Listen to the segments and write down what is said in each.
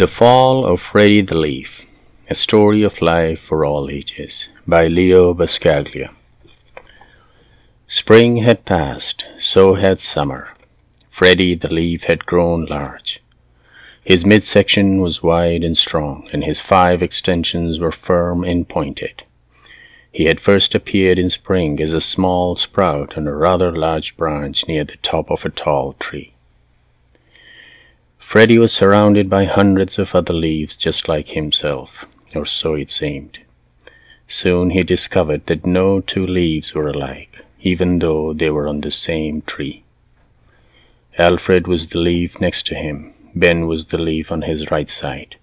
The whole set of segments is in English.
The Fall of Freddie the Leaf A Story of Life for All Ages by Leo Buscaglia. Spring had passed, so had summer. Freddie the leaf had grown large. His midsection was wide and strong, and his five extensions were firm and pointed. He had first appeared in spring as a small sprout on a rather large branch near the top of a tall tree. Freddie was surrounded by hundreds of other leaves just like himself, or so it seemed. Soon he discovered that no two leaves were alike, even though they were on the same tree. Alfred was the leaf next to him, Ben was the leaf on his right side,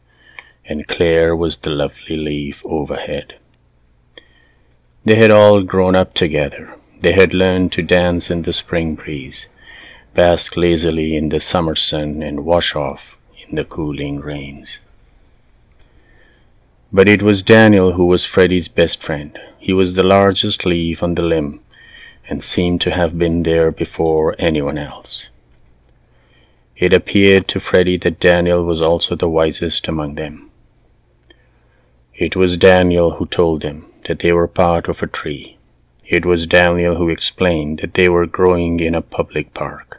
and Claire was the lovely leaf overhead. They had all grown up together. They had learned to dance in the spring breeze, bask lazily in the summer sun, and wash off in the cooling rains. But it was Daniel who was Freddie's best friend. He was the largest leaf on the limb, and seemed to have been there before anyone else. It appeared to Freddie that Daniel was also the wisest among them. It was Daniel who told them that they were part of a tree. It was Daniel who explained that they were growing in a public park.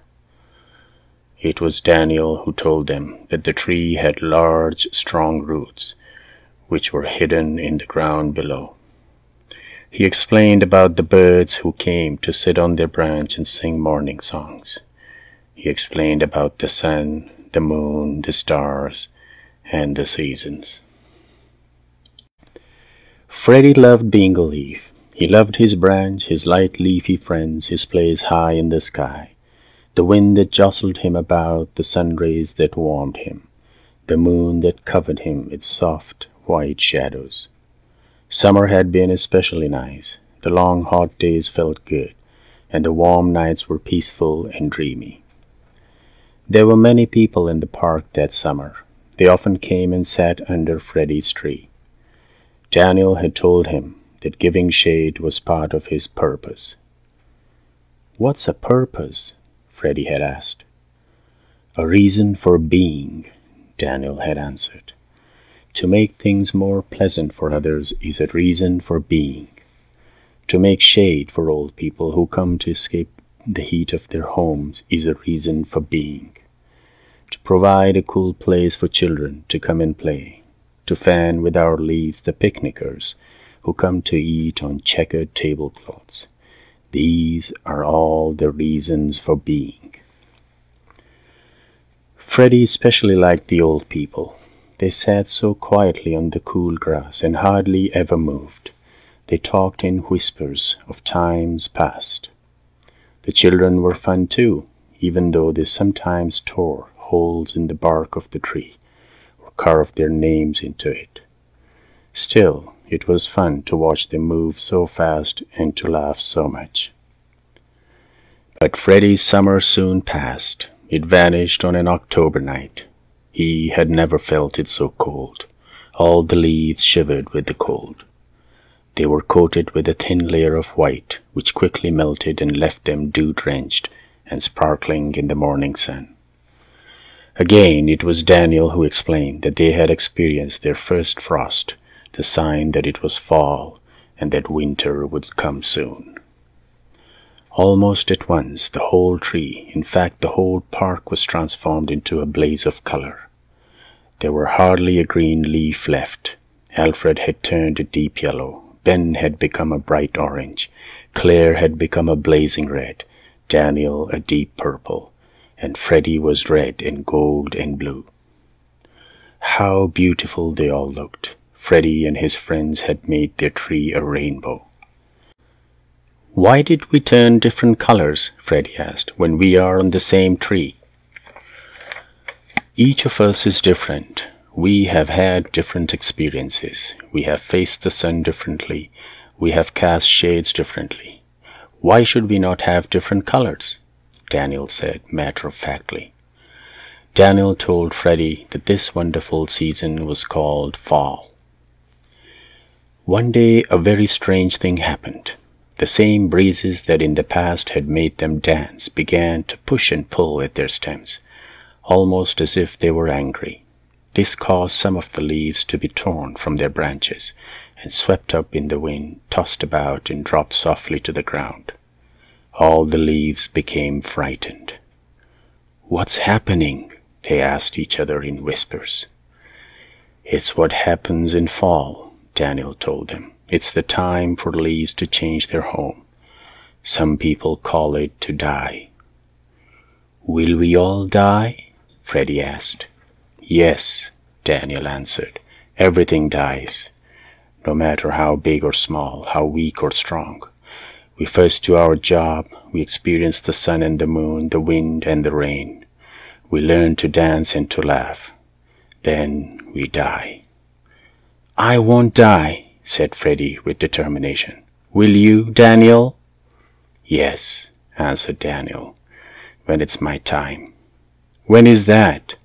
It was Daniel who told them that the tree had large, strong roots, which were hidden in the ground below. He explained about the birds who came to sit on their branch and sing morning songs. He explained about the sun, the moon, the stars, and the seasons. Freddie loved being a leaf. He loved his branch, his light leafy friends, his place high in the sky the wind that jostled him about, the sun rays that warmed him, the moon that covered him with soft white shadows. Summer had been especially nice. The long hot days felt good, and the warm nights were peaceful and dreamy. There were many people in the park that summer. They often came and sat under Freddie's tree. Daniel had told him that giving shade was part of his purpose. What's a purpose? Freddie had asked. A reason for being, Daniel had answered. To make things more pleasant for others is a reason for being. To make shade for old people who come to escape the heat of their homes is a reason for being. To provide a cool place for children to come and play. To fan with our leaves the picnickers who come to eat on checkered tablecloths these are all the reasons for being. Freddie especially liked the old people. They sat so quietly on the cool grass and hardly ever moved. They talked in whispers of times past. The children were fun too, even though they sometimes tore holes in the bark of the tree or carved their names into it. Still, it was fun to watch them move so fast and to laugh so much. But Freddie's summer soon passed. It vanished on an October night. He had never felt it so cold. All the leaves shivered with the cold. They were coated with a thin layer of white, which quickly melted and left them dew-drenched and sparkling in the morning sun. Again, it was Daniel who explained that they had experienced their first frost, the sign that it was fall and that winter would come soon. Almost at once, the whole tree, in fact the whole park was transformed into a blaze of color. There were hardly a green leaf left. Alfred had turned a deep yellow. Ben had become a bright orange. Claire had become a blazing red. Daniel a deep purple. And Freddie was red and gold and blue. How beautiful they all looked. Freddie and his friends had made their tree a rainbow. Why did we turn different colors, Freddie asked, when we are on the same tree? Each of us is different. We have had different experiences. We have faced the sun differently. We have cast shades differently. Why should we not have different colors? Daniel said matter-of-factly. Daniel told Freddie that this wonderful season was called fall. One day a very strange thing happened. The same breezes that in the past had made them dance began to push and pull at their stems, almost as if they were angry. This caused some of the leaves to be torn from their branches and swept up in the wind, tossed about, and dropped softly to the ground. All the leaves became frightened. What's happening? they asked each other in whispers. It's what happens in fall, Daniel told them. It's the time for leaves to change their home. Some people call it to die. Will we all die? Freddie asked. Yes, Daniel answered. Everything dies, no matter how big or small, how weak or strong. We first do our job, we experience the sun and the moon, the wind and the rain. We learn to dance and to laugh. Then we die. I won't die, said Freddie with determination. Will you, Daniel? Yes, answered Daniel, when it's my time. When is that?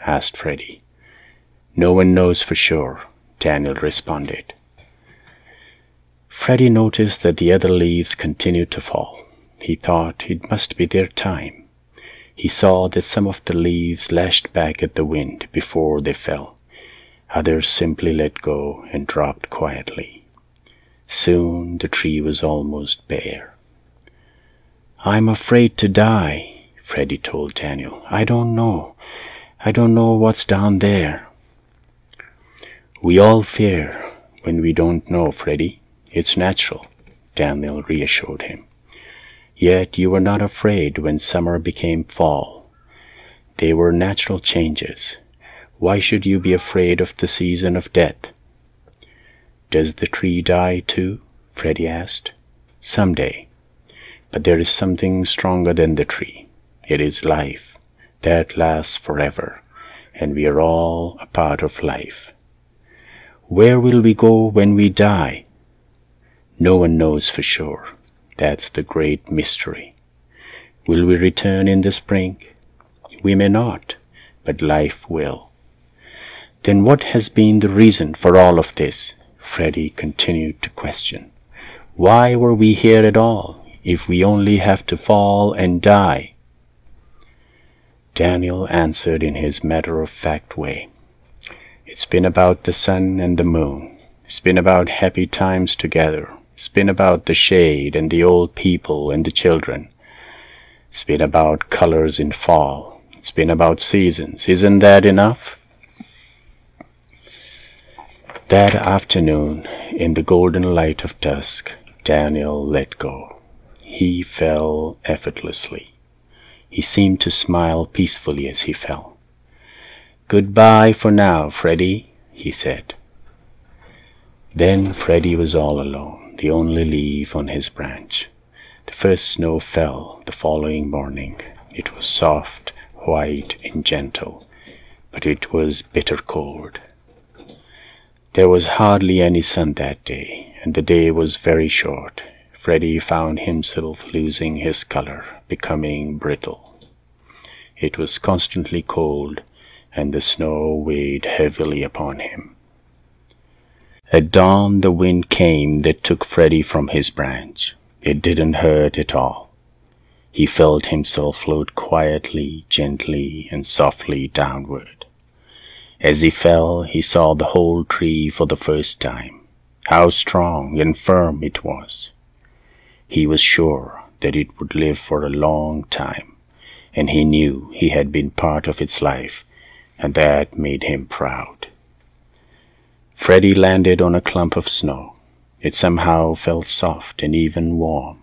asked Freddie. No one knows for sure, Daniel responded. Freddie noticed that the other leaves continued to fall. He thought it must be their time. He saw that some of the leaves lashed back at the wind before they fell. Others simply let go and dropped quietly. Soon the tree was almost bare. I'm afraid to die, Freddie told Daniel. I don't know. I don't know what's down there. We all fear when we don't know, Freddie. It's natural, Daniel reassured him. Yet you were not afraid when summer became fall. They were natural changes. Why should you be afraid of the season of death? Does the tree die too? Freddie asked. Someday. But there is something stronger than the tree. It is life. That lasts forever. And we are all a part of life. Where will we go when we die? No one knows for sure. That's the great mystery. Will we return in the spring? We may not, but life will. Then what has been the reason for all of this? Freddie continued to question. Why were we here at all, if we only have to fall and die? Daniel answered in his matter-of-fact way. It's been about the sun and the moon. It's been about happy times together. It's been about the shade and the old people and the children. It's been about colors in fall. It's been about seasons. Isn't that enough? That afternoon, in the golden light of dusk, Daniel let go. He fell effortlessly. He seemed to smile peacefully as he fell. Goodbye for now, Freddie, he said. Then Freddie was all alone the only leaf on his branch. The first snow fell the following morning. It was soft, white, and gentle, but it was bitter cold. There was hardly any sun that day, and the day was very short. Freddie found himself losing his color, becoming brittle. It was constantly cold, and the snow weighed heavily upon him. At dawn the wind came that took Freddie from his branch. It didn't hurt at all. He felt himself float quietly, gently, and softly downward. As he fell, he saw the whole tree for the first time. How strong and firm it was. He was sure that it would live for a long time, and he knew he had been part of its life, and that made him proud. Freddie landed on a clump of snow. It somehow felt soft and even warm.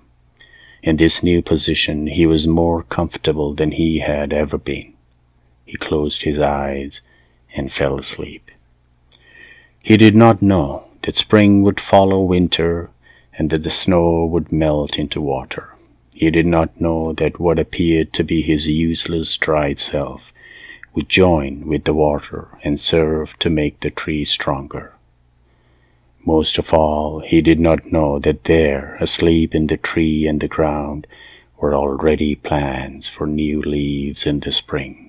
In this new position, he was more comfortable than he had ever been. He closed his eyes and fell asleep. He did not know that spring would follow winter and that the snow would melt into water. He did not know that what appeared to be his useless dried self would join with the water and serve to make the tree stronger. Most of all, he did not know that there, asleep in the tree and the ground, were already plans for new leaves in the spring.